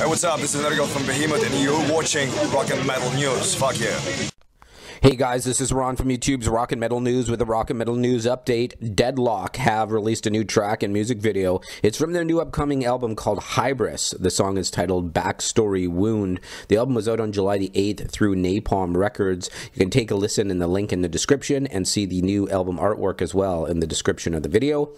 Hey, what's up? This is Nergal from Behemoth, and you're watching Rock and Metal News. Fuck yeah. Hey guys, this is Ron from YouTube's Rock and Metal News with a Rock and Metal News update. Deadlock have released a new track and music video. It's from their new upcoming album called Hybris. The song is titled Backstory Wound. The album was out on July the 8th through Napalm Records. You can take a listen in the link in the description and see the new album artwork as well in the description of the video.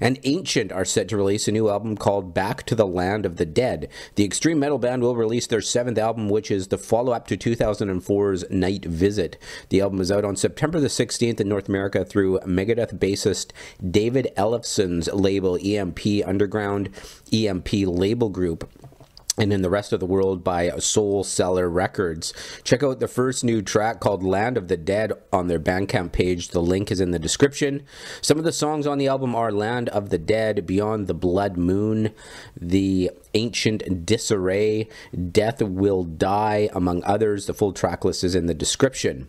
And Ancient are set to release a new album called Back to the Land of the Dead. The extreme metal band will release their seventh album, which is the follow up to 2004's Night Visit. The album is out on September the 16th in North America through Megadeth bassist David Ellefson's label EMP Underground EMP Label Group and in the rest of the world by Soulseller Records. Check out the first new track called Land of the Dead on their Bandcamp page. The link is in the description. Some of the songs on the album are Land of the Dead, Beyond the Blood Moon, The Ancient Disarray, Death Will Die, among others. The full track list is in the description.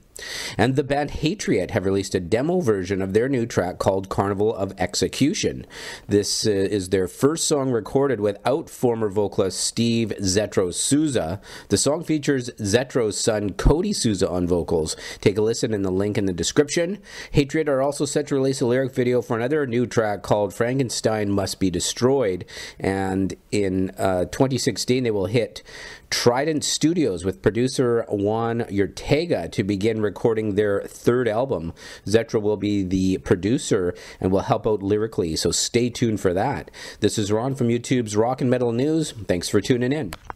And the band Hatriot have released a demo version of their new track called Carnival of Execution. This uh, is their first song recorded without former vocalist Steve Zetro Souza. The song features Zetro's son Cody Souza on vocals. Take a listen in the link in the description. Hatriot are also set to release a lyric video for another new track called Frankenstein Must Be Destroyed. And in uh, 2016, they will hit Trident Studios with producer Juan Urteaga to begin recording their third album. Zetro will be the producer and will help out lyrically, so stay tuned for that. This is Ron from YouTube's Rock and Metal News. Thanks for tuning in.